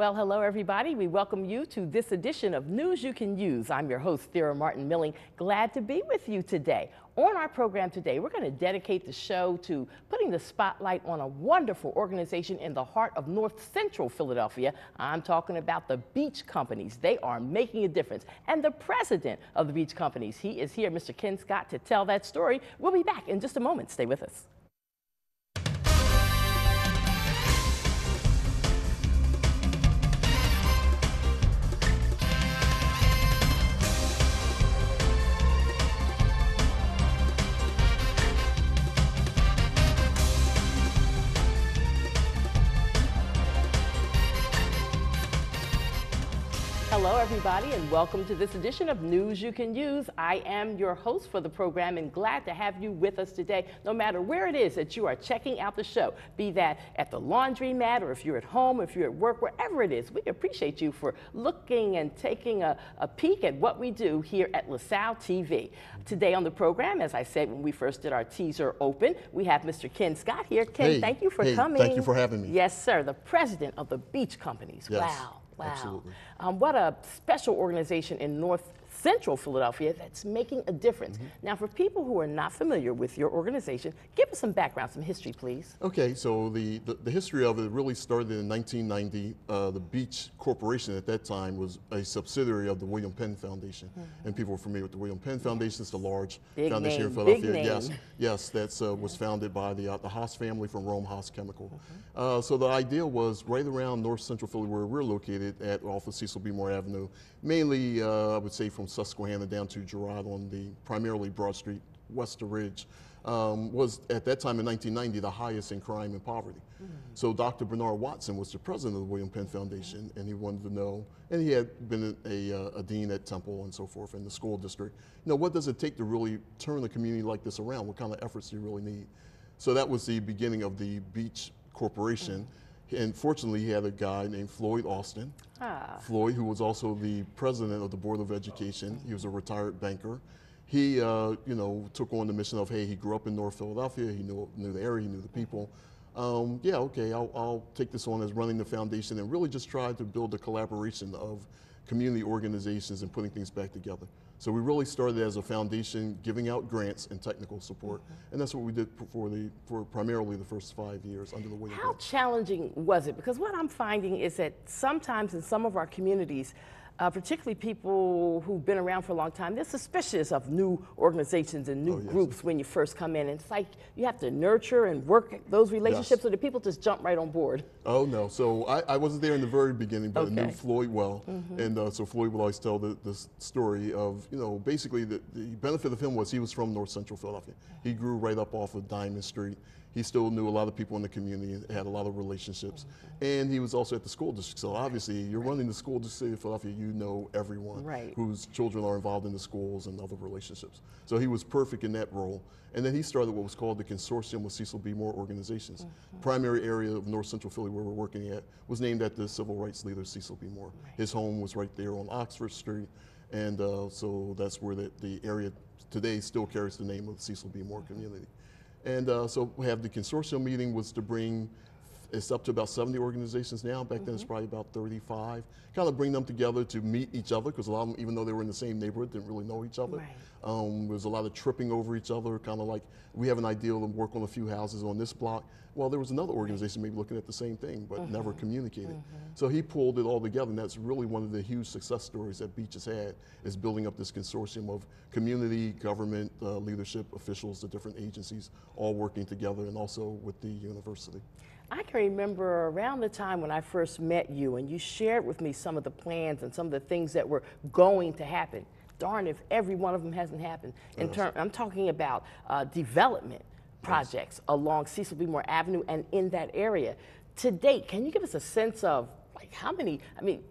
Well, hello, everybody. We welcome you to this edition of News You Can Use. I'm your host, Thera Martin Milling. Glad to be with you today. On our program today, we're going to dedicate the show to putting the spotlight on a wonderful organization in the heart of North Central Philadelphia. I'm talking about the Beech Companies. They are making a difference. And the president of the Beech Companies, he is here, Mr. Ken Scott, to tell that story. We'll be back in just a moment. Stay with us. Everybody, and welcome to this edition of News You Can Use. I am your host for the program and glad to have you with us today, no matter where it is that you are checking out the show, be that at the laundromat or if you're at home, if you're at work, wherever it is. We appreciate you for looking and taking a, a peek at what we do here at LaSalle TV. Today on the program, as I said when we first did our teaser open, we have Mr. Ken Scott here. Ken, hey, thank you for hey, coming. Thank you for having me. Yes, sir, the president of the Beech Companies. Yes. Wow. Wow. Absolutely. Um, what a special organization in North Central Philadelphia that's making a difference. Mm-hmm. Now, for people who are not familiar with your organization, give us some background, some history, please. Okay, so the, the, the history of it really started in 1990. Uh, the Beech Corporation at that time was a subsidiary of the William Penn Foundation. And people are familiar with the William Penn Foundation. It's the large. Big foundation name, here in Philadelphia. Yes, yes, that's uh, was founded by the, uh, the Haas family from Rohm Haas Chemical. Mm-hmm. Uh, so the idea was right around North Central Philly where we're located at off of Cecil B. Moore Avenue, mainly uh, I would say from Susquehanna down to Girard on the primarily Broad Street, West of Ridge, um, was at that time in 1990 the highest in crime and poverty. Mm. So Dr. Bernard Watson was the president of the William Penn Foundation, and he wanted to know, and he had been a, a, a dean at Temple and so forth in the school district. You know, what does it take to really turn a community like this around? What kind of efforts do you really need? So that was the beginning of the Beech Corporation. Mm. And fortunately, he had a guy named Floyd Austin. Ah. Floyd, who was also the president of the Board of Education, he was a retired banker. He, uh, you know, took on the mission of, hey, he grew up in North Philadelphia, he knew, knew the area, he knew the people. Um, yeah, okay, I'll, I'll take this on as running the foundation and really just try to build a collaboration of community organizations and putting things back together. So we really started as a foundation, giving out grants and technical support, mm-hmm. and that's what we did for the for primarily the first five years under the William. How challenging was it? Because what I'm finding is that sometimes in some of our communities, uh, particularly people who've been around for a long time, they're suspicious of new organizations and new Oh, yes. groups when you first come in. And it's like you have to nurture and work those relationships, so that people just jump right on board. Oh no! So I, I wasn't there in the very beginning, but I knew Floyd well, and uh, so Floyd will always tell the, the story of you know basically the, the benefit of him was he was from North Central Philadelphia. He grew right up off of Diamond Street. He still knew a lot of people in the community, and had a lot of relationships, and he was also at the school district. So obviously, you're running the school district of Philadelphia. You know everyone Right. whose children are involved in the schools and other relationships. So he was perfect in that role. And then he started what was called the Consortium of Cecil B. Moore organizations. Primary area of North Central Philly where we're working at was named after the civil rights leader Cecil B. Moore. His home was right there on Oxford Street. And uh, so that's where the, the area today still carries the name of the Cecil B. Moore community. And uh, so we have the consortium meeting was to bring, it's up to about 70 organizations now. Back then it's probably about 35. Kind of bring them together to meet each other because a lot of them, even though they were in the same neighborhood, didn't really know each other. Right. Um, there was a lot of tripping over each other, kind of like we have an ideal to work on a few houses on this block. Well, there was another organization maybe looking at the same thing, but never communicated. So he pulled it all together, and that's really one of the huge success stories that Beech has had, is building up this consortium of community, government, uh, leadership, officials, the different agencies, all working together, and also with the university. I can remember around the time when I first met you and you shared with me some of the plans and some of the things that were going to happen. Darn if every one of them hasn't happened. In term, I'm talking about uh, development projects along Cecil B. Moore Avenue and in that area. To date, can you give us a sense of like how many? I mean,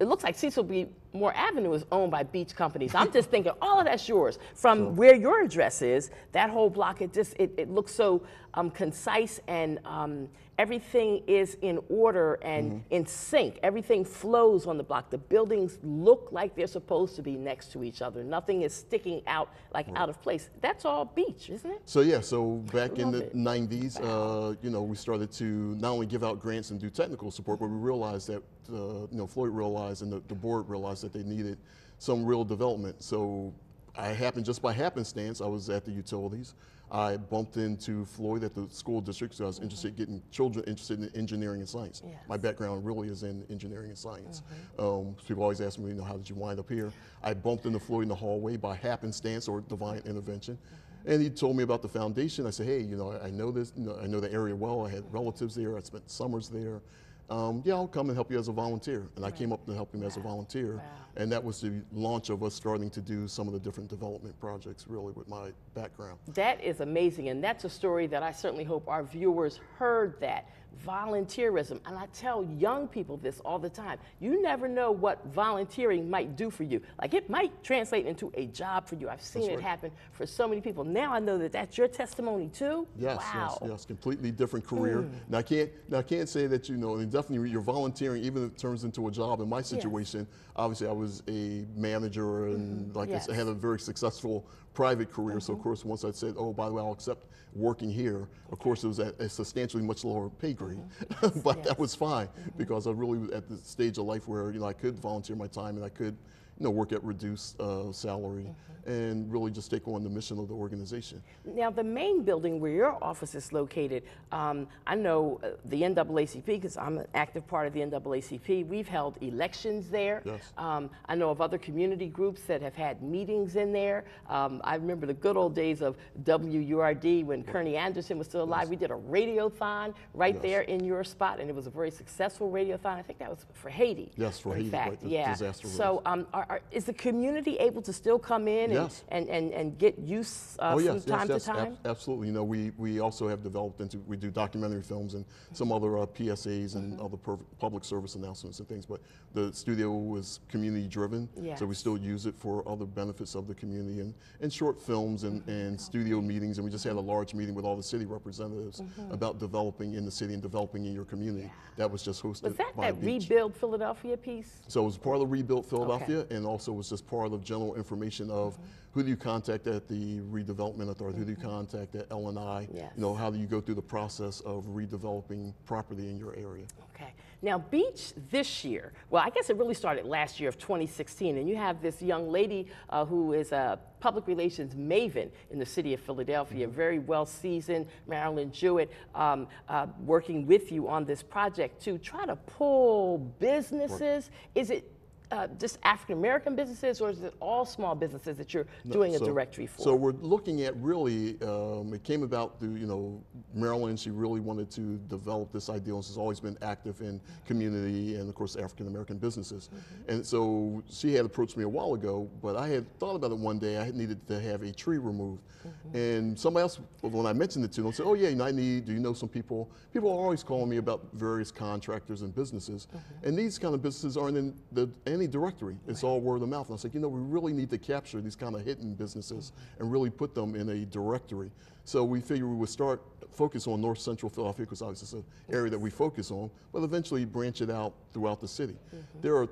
it looks like Cecil B. Moore Avenue is owned by Beech companies. I'm just thinking all of that's yours. From where your address is, that whole block, it just it, it looks so um, concise and um, everything is in order and in sync. Everything flows on the block. The buildings look like they're supposed to be next to each other. Nothing is sticking out like out of place. That's all Beech, isn't it? So yeah, so back in the it. 90s, uh, you know, we started to not only give out grants and do technical support, but we realized that, uh, you know, Floyd realized and the, the board realized that they needed some real development. So I happened just by happenstance, I was at the utilities. I bumped into Floyd at the school district, so I was interested in getting children interested in engineering and science. Yes. My background really is in engineering and science. Um, people always ask me, you know, how did you wind up here? I bumped into Floyd in the hallway by happenstance or divine intervention. And he told me about the foundation. I said, hey, you know, I I know this, you know, I know the area well. I had relatives there. I spent summers there. Um, yeah, I'll come and help you as a volunteer. And I came up to help him as a volunteer. Wow. And that was the launch of us starting to do some of the different development projects, really, with my background. That is amazing, and that's a story that I certainly hope our viewers heard that. Volunteerism, and I tell young people this all the time. You never know what volunteering might do for you. Like it might translate into a job for you. I've seen That's it happen for so many people. Now I know that that's your testimony too. Yes, wow. yes, yes. Completely different career. Hmm. Now I can't now I can't say that you know, and definitely you're volunteering, even if it turns into a job. In my situation, obviously I was a manager and mm-hmm. like I said, I Yes. had a very successful private career. So of mm-hmm. course once I said, Oh, by the way, I'll accept working here, of course it was at a substantially much lower pay grade. Mm-hmm. but that was fine mm-hmm. because I really was at the stage of life where, you know, I could volunteer my time and I could, you know, work at reduced uh, salary and really just take on the mission of the organization. Now, the main building where your office is located, um, I know uh, the NAACP because I'm an active part of the NAACP. We've held elections there. Yes. Um, I know of other community groups that have had meetings in there. Um, I remember the good old days of WURD when Kearney Anderson was still alive. Yes. We did a radiothon right there in your spot, and it was a very successful radiothon. I think that was for Haiti. Yes, for in Haiti, fact. right, the yeah. disaster So, um, are, are, is the community able to still come in and, Yes. and, and, and get use uh, Oh from time yes, to yes, ab- time? absolutely. You know, we, we also have developed into we do documentary films and some other uh, PSAs and Mm-hmm. other per- public service announcements and things. But the studio was community driven, so we still use it for other benefits of the community and, and short films and, Mm-hmm. and studio meetings. And we just had a large meeting with all the city representatives Mm-hmm. about developing in the city and developing in your community. That was just hosted Was that by that. Rebuild Philadelphia piece? So it was part of the Rebuild Philadelphia, and also was just part of general information of Mm-hmm. who do you contact at the redevelopment authority, who do you contact at L and I, Yes. you know, how do you go through the process of redeveloping property in your area. Okay. Now, Beech this year, well, I guess it really started last year of 2016, and you have this young lady uh, who is a public relations maven in the city of Philadelphia, very well seasoned, Marilyn Jewett, um, uh, working with you on this project to try to pull businesses. Is it uh, just African American businesses, or is it all small businesses that you're doing a directory for? So we're looking at really, um, it came about through, you know, Marilyn, she really wanted to develop this idea and she's always been active in community and of course African American businesses. Mm-hmm. And so she had approached me a while ago, but I had thought about it one day, I needed to have a tree removed. Mm-hmm. And somebody else, when I mentioned it to them, said, oh yeah, you know, I need, do you know some people? People are always calling me about various contractors and businesses. Mm-hmm. And these kind of businesses aren't in the, any directory. It's all word of mouth. And I was like, you know, we really need to capture these kind of hidden businesses and really put them in a directory. So we figured we would start focus on North Central Philadelphia because obviously it's an area that we focus on, but eventually branch it out throughout the city. Mm-hmm. There are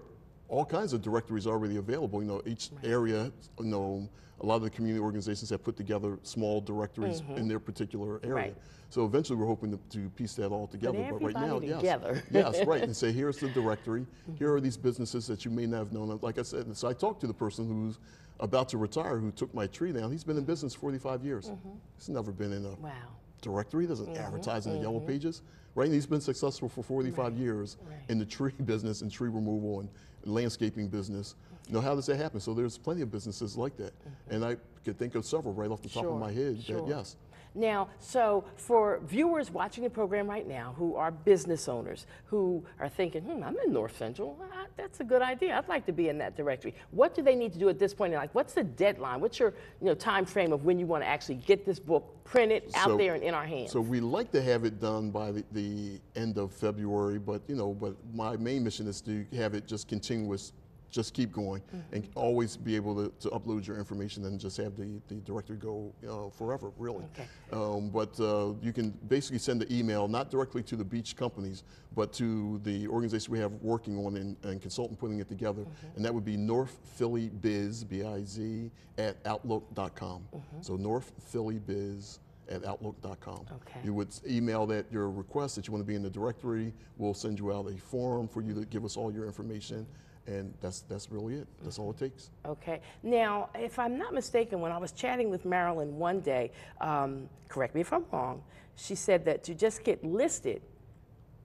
all kinds of directories are already available. You know, each area, you know, a lot of the community organizations have put together small directories in their particular area. Right. So eventually, we're hoping to, to piece that all together. but right now, everybody yes, yes, right, and say here's the directory. Here are these businesses that you may not have known. of. Like I said, so I talked to the person who's about to retire, who took my tree down. He's been in business 45 years. He's never been in a wow. Directory, doesn't Mm-hmm, advertise in the yellow pages, right? And he's been successful for 45 years right. in the tree business and tree removal and landscaping business. You know, how does that happen? So there's plenty of businesses like that. And I could think of several right off the top Mm-hmm. Sure, of my head sure. that yes. Now, so for viewers watching the program right now who are business owners who are thinking, hmm, I'm in North Central, that's a good idea. I'd like to be in that directory. What do they need to do at this point? Like, what's the deadline? What's your you know, time frame of when you want to actually get this book printed out So- there and in our hands? So we like to have it done by the, the end of February, but you know, but my main mission is to have it just continuous just keep going and always be able to, to upload your information and just have the, the directory go uh, forever, really. Okay. Um, but uh, you can basically send the email not directly to the Beech companies, but to the organization we have working on and, and consultant putting it together, and that would be North Philly Biz, B-I-Z, at outlook.com. So North Philly Biz at outlook.com. Okay. You would email that your request that you want to be in the directory. We'll send you out a form for you to give us all your information, and that's that's really it. That's all it takes. Okay. Now, if I'm not mistaken, when I was chatting with Marilyn one day, um, correct me if I'm wrong, she said that to just get listed,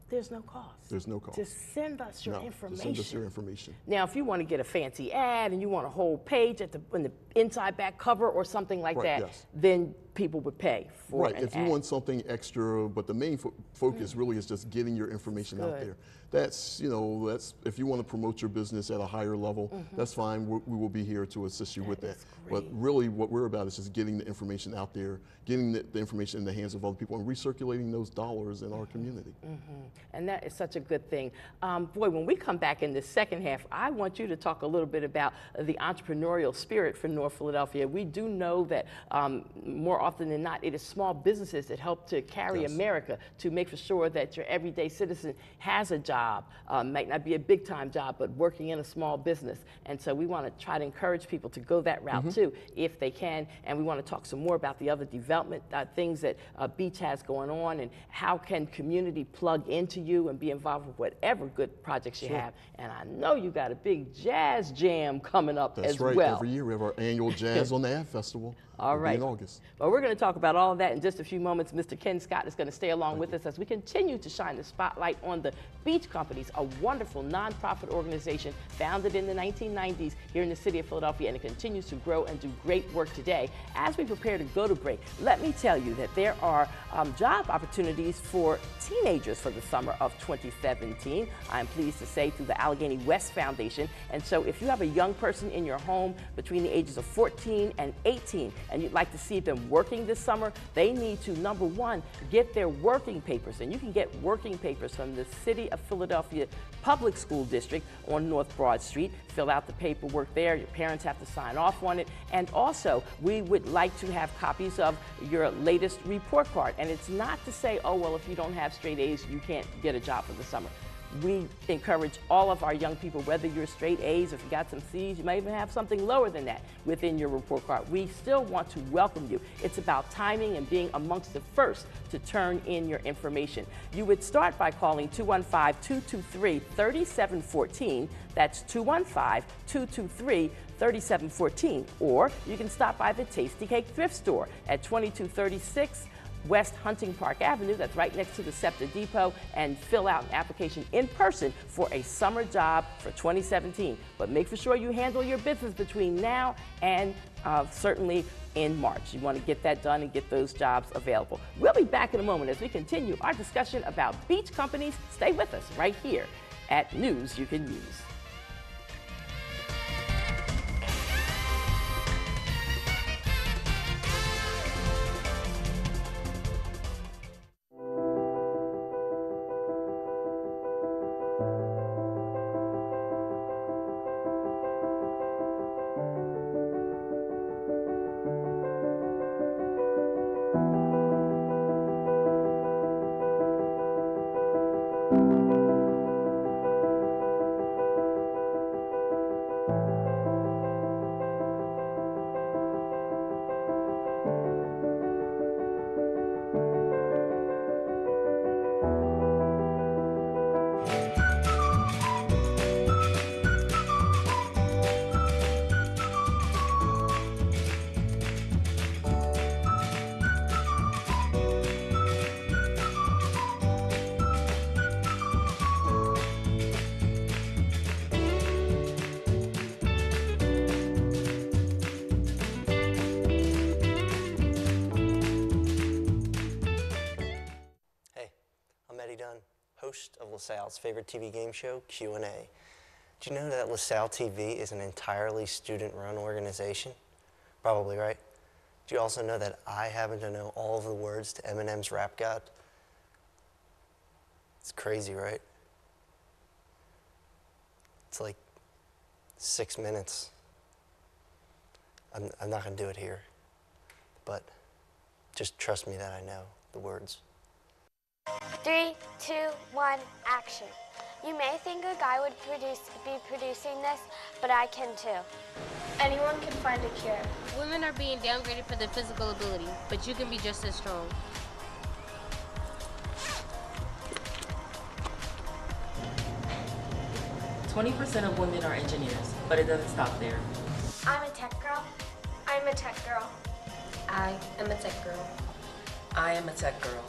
there's no cost. There's no cost. Just send us your No, information. Just send us your information. Now, if you want to get a fancy ad and you want a whole page at the, in the inside back cover or something like Right, that, yes. then people would pay for Right, if you want something extra, but the main fo- focus really is just getting your information out there. That's, you know, that's, if you want to promote your business at a higher level, that's fine. We, we will be here to assist you with that. is But really, what we're about is just getting the information out there, getting the, the information in the hands of other people, and recirculating those dollars in our community. Mm -hmm. And that is such a good thing. Um, boy, when we come back in the second half, I want you to talk a little bit about the entrepreneurial spirit for North Philadelphia. We do know that um, more often than not, it is small businesses that help to carry Yes. America to make for sure that your everyday citizen has a job. Um, might not be a big time job, but working in a small business. And so we want to try to encourage people to go that route too, if they can. And we want to talk some more about the other development uh, things that uh, Beech has going on and how can community plug into you and be involved with whatever good projects you have. And I know you got a big jazz jam coming up That's as right. well. Every year we have our annual Jazz on the Ave Festival. All right. In August. Well, we're going to talk about all of that in just a few moments. Mr. Ken Scott is going to stay along with us as we continue to shine the spotlight on the Beech Companies, a wonderful nonprofit organization founded in the 1990s here in the city of Philadelphia, and it continues to grow and do great work today. As we prepare to go to break, let me tell you that there are um, job opportunities for teenagers for the summer of 2017. I'm pleased to say through the Allegheny West Foundation. And so if you have a young person in your home between the ages of 14 and 18 and you'd like to see them working this summer, they need to, number one, get their working papers. And you can get working papers from the City of Philadelphia Public School District on North Broad Street. Fill out the paperwork there. Your parents have to sign off on it. And also, we would like to have copies of your latest report card. And it's not to say, oh, well, if you don't have straight A's, you can't get a job for the summer. We encourage all of our young people, whether you're straight A's or if you got some C's, you may even have something lower than that within your report card. We still want to welcome you. It's about timing and being amongst the first to turn in your information. You would start by calling 215 223 3714. That's 215 223 3714. Or you can stop by the Tastykake Thrift Store at 2236. West Hunting Park Avenue, that's right next to the SEPTA Depot, and fill out an application in person for a summer job for 2017. But make for sure you handle your business between now and uh, certainly in March. You want to get that done and get those jobs available. We'll be back in a moment as we continue our discussion about Beech companies. Stay with us right here at News You Can Use. Host of LaSalle's favorite TV game show, Q&A. Do you know that LaSalle TV is an entirely student-run organization? Probably, right? Do you also know that I happen to know all of the words to Eminem's Rap God? It's crazy, right? It's like six minutes. I'm, I'm not going to do it here, but just trust me that I know the words. Three, two, one, action. You may think a guy would produce, be producing this, but I can too. Anyone can find a cure. Women are being downgraded for their physical ability, but you can be just as strong. Twenty percent of women are engineers, but it doesn't stop there. I'm a tech girl. I'm a tech girl. I am a tech girl. I am a tech girl.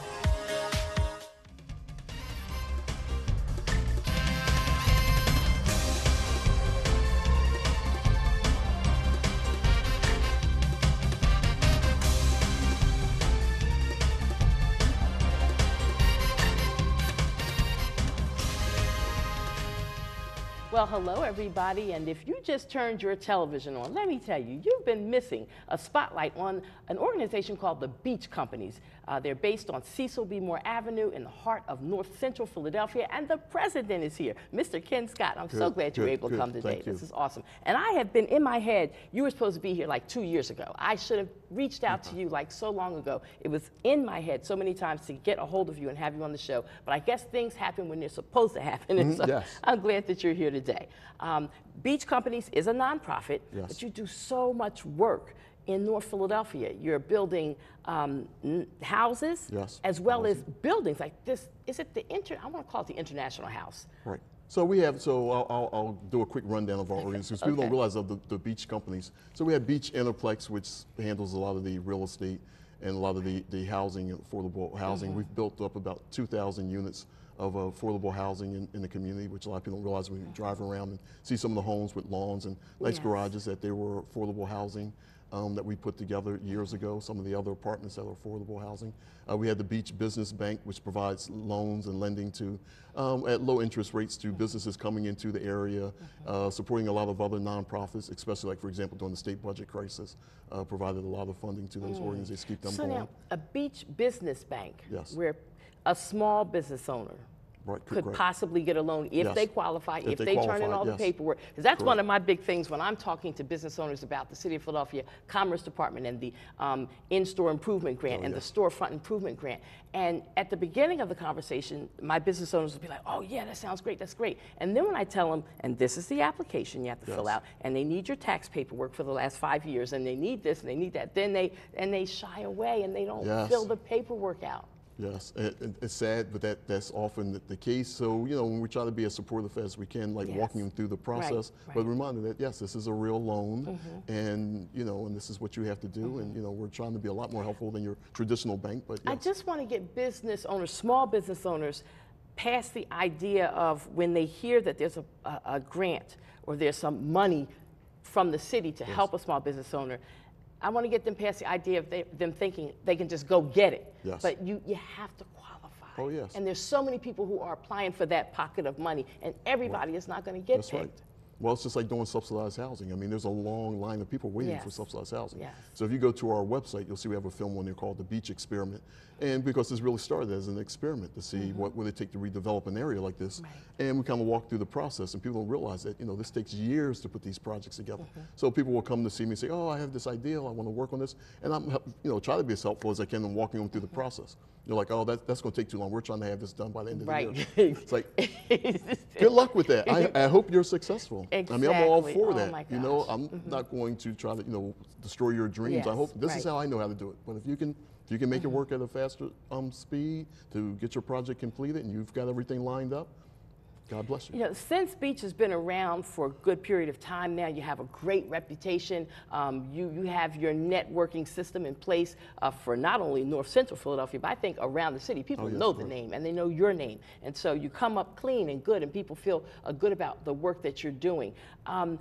Well, hello, everybody. And if you just turned your television on, let me tell you, you've been missing a spotlight on an organization called the Beech Companies. Uh, they're based on Cecil B. Moore Avenue in the heart of North Central Philadelphia. And the president is here, Mr. Ken Scott. I'm so glad you were good, able to come today. Thank you. This is awesome. And I have been in my head, you were supposed to be here like two years ago. I should have reached out to you like so long ago. It was in my head so many times to get a hold of you and have you on the show. But I guess things happen when they're supposed to happen. And so yes. I'm glad that you're here today. Um, Beech Companies is a nonprofit, Yes. but you do so much work in North Philadelphia. You're building um, n- houses Yes, as well as buildings like this. Is it the inter? I want to call it the International House. Right. So we have, so I'll, I'll, I'll do a quick rundown of our organizations. People Okay. don't realize of the, the Beech companies. So we have Beech Interplex, which handles a lot of the real estate and a lot of the, the housing, affordable housing. Mm-hmm. We've built up about 2,000 units of affordable housing in, in the community, which a lot of people don't realize when you drive around and see some of the homes with lawns and nice Yes. garages that they were affordable housing. Um, that we put together years ago, some of the other apartments that are affordable housing. Uh, we had the Beech Business Bank, which provides loans and lending to, um, at low interest rates to businesses coming into the area, uh, supporting a lot of other nonprofits, especially like, for example, during the state budget crisis, uh, provided a lot of funding to those organizations to keep them So going. now, a Beech business bank, Yes. where a small business owner Right, could correct. possibly get a loan if Yes. they qualify, If if, they they, turn in qualify, all the paperwork. Because that's one of my big things when I'm talking to business owners about the City of Philadelphia Commerce Department and the um, in-store improvement grant Oh, and yes. the storefront improvement grant. And at the beginning of the conversation, my business owners would be like, "Oh yeah, that sounds great. That's great." And then when I tell them, and this is the application you have to fill out, and they need your tax paperwork for the last five years, and they need this and they need that, then they and they shy away and they don't Yes. fill the paperwork out. Yes, it, it- it's sad, but that, that's often the, the case. So, you know, when we try to be as supportive as we can, like walking them through the process, right. Mm-hmm. but remind them that, yes, this is a real loan and, you know, and this is what you have to do. And, you know, we're trying to be a lot more helpful than your traditional bank, but I just want to get business owners, small business owners, past the idea of when they hear that there's a, a, a grant or there's some money from the city to help a small business owner. I want to get them past the idea of they, them thinking they can just go get it. Yes. But you, you have to qualify. Oh, yes. And there's so many people who are applying for that pocket of money, and everybody is not going to get That's picked. right. Well, it's just like doing subsidized housing. I mean, there's a long line of people waiting for subsidized housing. Yes. So if you go to our website, you'll see we have a film on there called The Beech Experiment. And because this really started as an experiment to see what would it take to redevelop an area like this. Mm-hmm. Right. And we kind of walk through the process and people don't realize that, you know, this takes years to put these projects together. Mm-hmm. So people will come to see me and say, oh, I have this idea, I want to work on this. And I'm, you know, try to be as helpful as I can in walking them through the process. They're like, oh, that, that's going to take too long. We're trying to have this done by the end of Right. the year. It's like, good luck with that. I, I hope you're successful. Exactly. I mean, I'm all for Oh that. You know. I'm not going to try to, you know, destroy your dreams. Yes. I hope this is how I know how to do it. But if you can, if you can make it work at a faster um, speed to get your project completed, and you've got everything lined up, God bless you. You know, since Beech has been around for a good period of time now, you have a great reputation. Um, you, you have your networking system in place uh, for not only North Central Philadelphia, but I think around the city. People Oh, yes, know the name and they know your name. And so you come up clean and good, and people feel uh, good about the work that you're doing. Um,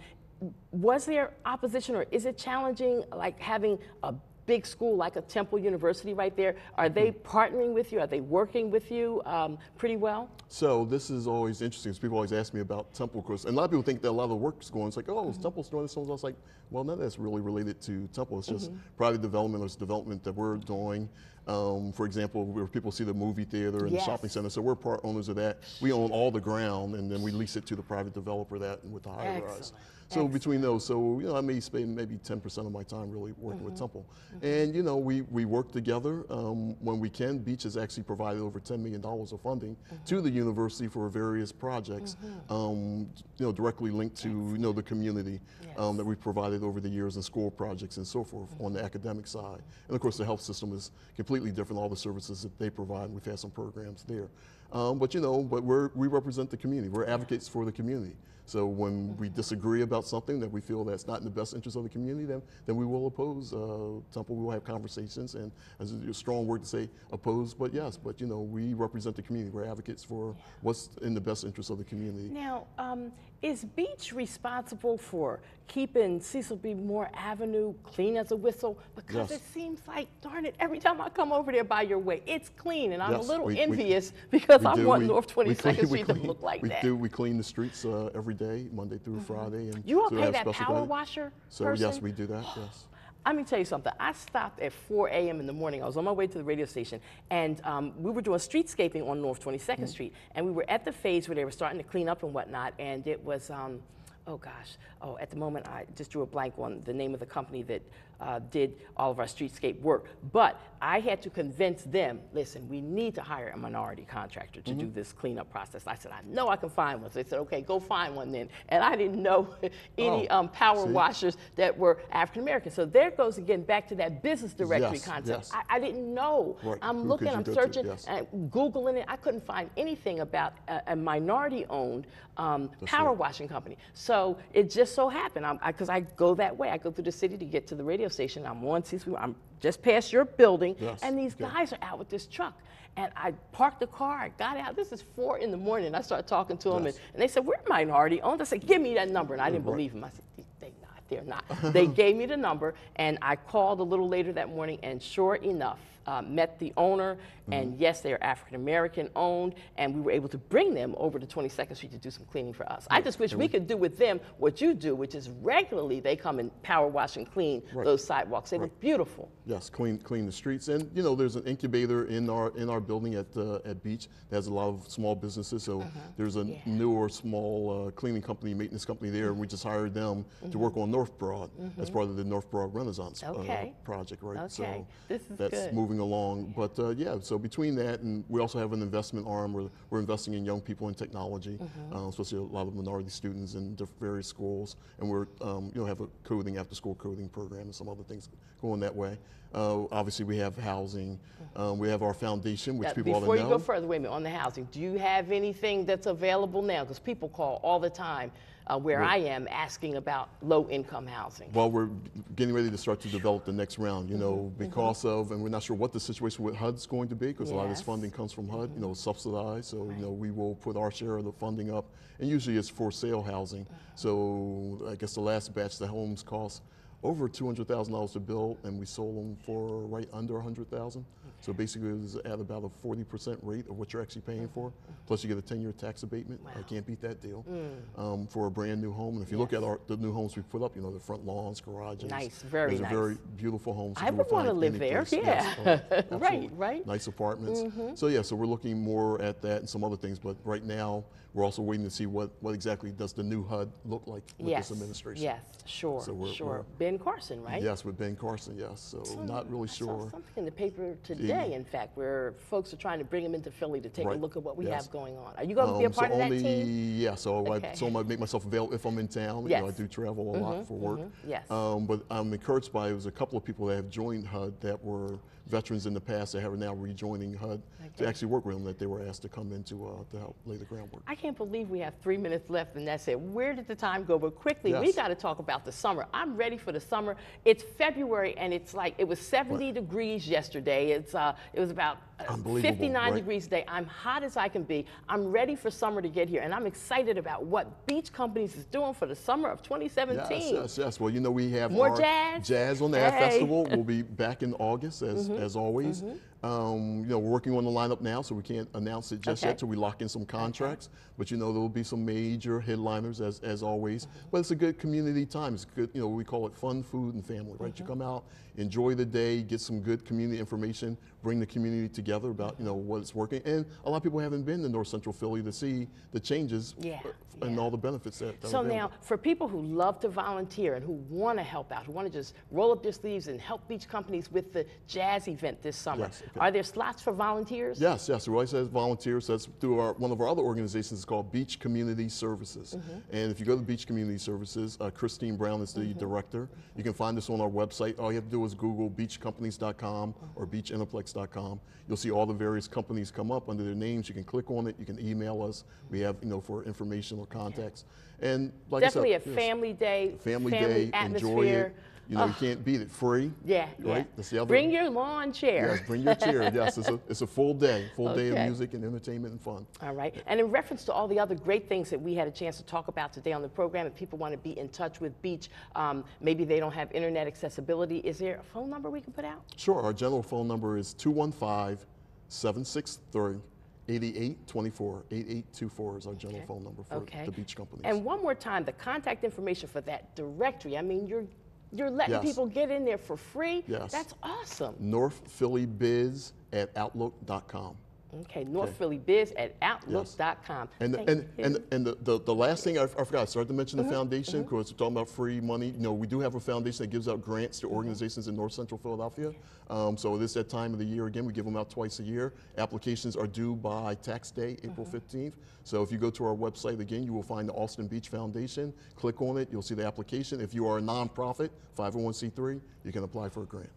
was there opposition, or is it challenging, like having a big school like a Temple University right there, are they Mm-hmm. partnering with you? Are they working with you um, pretty well? So this is always interesting because People always ask me about Temple, of course, and a lot of people think that a lot of the work's going. It's like, oh, Mm-hmm. is Temple's doing this? I was like, well, none of that's really related to Temple. It's just Mm-hmm. private development or it's development that we're doing. Um, for example, where people see the movie theater and the shopping center, so we're part owners of that. We own all the ground, and then we lease it to the private developer that with the high rise. Excellent. So between those, so you know, I may spend maybe 10% of my time really working with Temple. And you know, we, we work together um, when we can. Beech has actually provided over $10 million of funding to the university for various projects, um, you know, directly linked to you know the community um, that we've provided over the years and school projects and so forth on the academic side. And of course, the health system is completely different. All the services that they provide, we've had some programs there. Um, but you know, but we're, we represent the community. We're advocates for the community. So when we disagree about something that we feel that's not in the best interest of the community, then, then we will oppose uh, Temple. We will have conversations, and as a strong word to say oppose, but yes, but you know, we represent the community. We're advocates for what's in the best interest of the community. Now, um, is Beech responsible for keeping Cecil B. Moore Avenue clean as a whistle? Because Yes. it seems like, darn it, every time I come over there by your way, it's clean, and I'm Yes, a little we- we- envious because We I do, want we- North 22nd clean- Street to look like we that. do. We clean the streets uh, every day, Monday through Friday, and You all so pay that power washer So person? yes, we do that. Yes. Let me tell you something. I stopped at 4 a.m. in the morning. I was on my way to the radio station, and um, we were doing streetscaping on North 22nd Street. And we were at the phase where they were starting to clean up and whatnot. And it was, um, oh gosh, oh, at the moment I just drew a blank on the name of the company that uh, did all of our streetscape work. But I had to convince them listen, we need to hire a minority contractor to do this cleanup process. I said, I know I can find one. So they said, okay, go find one then. And I didn't know any Oh, um, power see? washers that were African American. So there goes again back to that business directory Yes, concept. yes. I, I didn't know. Right. I'm Who looking, I'm searching, Yes. and Googling it. I couldn't find anything about a, a minority owned um, power right. washing company. So it just so happened, because I, go that way. I go through the city to get to the radio station. I'm on C I'm just past your building, Yes, and these guys are out with this truck. And I parked the car, I got out. This is four in the morning. I started talking to them, Yes. and, and they said, We're minority owned. I said, Give me that number. And I didn't Right. believe them. I said, "They're not, they're not. they gave me the number, and I called a little later that morning, and sure enough, uh, met the owner, and yes, they are African American owned, and we were able to bring them over to 22nd Street to do some cleaning for us. I just wish we could do with them what you do, which is regularly they come and power wash and clean Right. those sidewalks. They look beautiful. Yes, clean clean the streets, and you know there's an incubator in our in our building at uh, at Beech that has a lot of small businesses. So Uh-huh. there's a newer small uh, cleaning company, maintenance company there, and we just hired them to work on North Broad as part of the North Broad Renaissance Mm-hmm. Okay. uh, project, right? Okay. So This is that's good. moving along. But uh, yeah, so between that and we also have an investment arm where we're investing in young people in technology, Mm-hmm. uh, especially a lot of minority students in various schools, and we're um, you know have a coding after school coding program and some other things going that way. Uh, obviously, we have housing. Um, we have our foundation, which Uh, people Before you know. go further, wait a minute, on the housing, do you have anything that's available now? Because people call all the time uh, where I am asking about low-income housing. Well, we're getting ready to start to develop the next round, you know, Mm-hmm, because of, and we're not sure what the situation with HUD's going to be, because a lot of this Mm-hmm. funding comes from HUD, you know, subsidized. So, you know, we will put our share of the funding up, and usually it's for sale housing. Uh-huh. So, I guess the last batch, the homes cost over $200,000 to build, and we sold them for right under 100,000. So basically, it was at about a 40% rate of what you're actually paying for. Plus, you get a 10-year tax abatement. I can't beat that deal Mm. um, for a brand new home. And if you look at our, the new homes we put up, you know, the front lawns, garages. Nice, very Those nice. are very beautiful homes. I would wanna live there, place. Yes, oh, yeah. Right, right. Nice apartments. So yeah, so we're looking more at that and some other things. But right now, we're also waiting to see what, what exactly does the new HUD look like with yes, this administration. yes, sure, So we're- sure. we're- Ben Carson, right? Yes, with Ben Carson, yes. So not really I sure. something in the paper today, in fact, where folks are trying to bring him into Philly to take a look at what we yes. have going on. Are you going to be a Um, part so of that only, team? Yeah, so Okay. I, so I make myself available if I'm in town. You know, I do travel a lot for work. yes. Um, but I'm encouraged by it was a couple of people that have joined HUD that were veterans in the past that are now rejoining HUD to actually work with them that they were asked to come into uh, to help lay the groundwork. I can't believe we have three minutes left and that's it. Where did the time go? But quickly, we got to talk about the summer. I'm ready for the summer. It's February and it's like it was 70 degrees yesterday. It's uh, it was about 59 right? degrees today. I'm hot as I can be. I'm ready for summer to get here, and I'm excited about what Beech Companies is doing for the summer of 2017. Yes, yes, yes. Well, you know, we have More jazz? Jazz on the Air Hey. Mm-hmm. Festival. We'll be back in August, as, as always. Um, you know, we're working on the lineup now, so we can't announce it just Okay. yet till we lock in some contracts. But you know, there will be some major headliners, as, as always. Mm-hmm. But it's a good community time. It's good, you know, we call it fun, food, and family, right? Mm-hmm. You come out, enjoy the day, get some good community information, bring the community together about, you know, what's working. And a lot of people haven't been to North Central Philly to see the changes Yeah, and yeah. all the benefits that, that So now, for people who love to volunteer and who want to help out, who want to just roll up their sleeves and help Beech companies with the jazz event this summer, Yes, okay. are there slots for volunteers? Yes, yes. We always have volunteers. That's through our, one of our other organizations it's called Beech Community Services. Mm-hmm. And if you go to Beech Community Services, uh, Christine Brown is the Mm-hmm. director. You can find us on our website. All you have to do is Google beechcompanies.com Mm-hmm. or beechinterplex.com. You'll see all the various companies come up under their names. You can click on it. You can email us. We have, you know, for information or contacts. And like Definitely I a said, yes, family day, family, day. atmosphere. Enjoy it. You know, you can't beat it. Free. Yeah, right. yeah. That's the other. Bring your lawn chair. Yes, bring your chair. Yes, it's a, it's a full day, full day of music and entertainment and fun. All right. And in reference to all the other great things that we had a chance to talk about today on the program, if people want to be in touch with Beech, um, maybe they don't have internet accessibility, is there a phone number we can put out? Sure, our general phone number is 215 763 8824. 8824 is our general phone number for Okay. the Beech companies. And one more time, the contact information for that directory. I mean, you're you're letting Yes. people get in there for free. Yes. That's awesome. North Philly Biz at Outlook.com. Okay, North Philly Biz at Outlook.com. And, Thank and. Mm-hmm. and, and the, the, the last thing I, I forgot, I started to mention the foundation because we're talking about free money. You know, we do have a foundation that gives out grants Mm-hmm. to organizations in North Central Philadelphia. Um, so it is that time of the year again. We give them out twice a year. Applications are due by tax day, April Mm-hmm. 15th. So if you go to our website again, you will find the Austin Beech Foundation. Click on it, you'll see the application. If you are a nonprofit, 501c3, you can apply for a grant.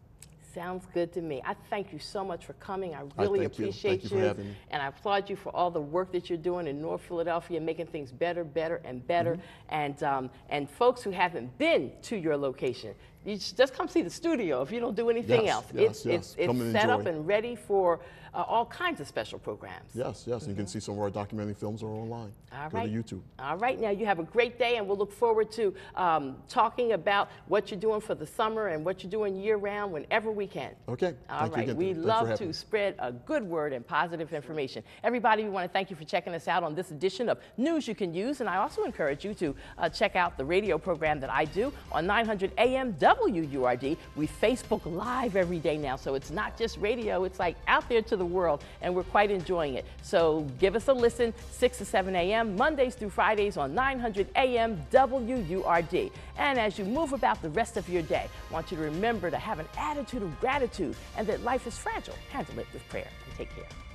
Sounds good to me. I thank you so much for coming. I really you. appreciate you me. And I applaud you for all the work that you're doing in North Philadelphia, making things better, better, and better. Mm-hmm. And, um, and folks who haven't been to your location, you just come see the studio if you don't do anything Yes, else. yes, it's yes. it's, it's set up and ready for uh, all kinds of special programs. Yes, yes. And you can see some of our documentary films are online. Mm-hmm. All go right. to YouTube. All right. Now you have a great day, and we'll look forward to um, talking about what you're doing for the summer and what you're doing year round whenever we can. Okay. All Thank you again. We Thanks love to spread a good word and positive information. Everybody, we want to thank you for checking us out on this edition of News You Can Use, and I also encourage you to uh, check out the radio program that I do on 900 AM WURD. We Facebook Live every day now, so it's not just radio; it's like out there to the world, and we're quite enjoying it. So give us a listen, 6 to 7 a.m. Mondays through Fridays on 900 AM WURD. And as you move about the rest of your day, I want you to remember to have an attitude of gratitude and that life is fragile. Handle it with prayer and take care.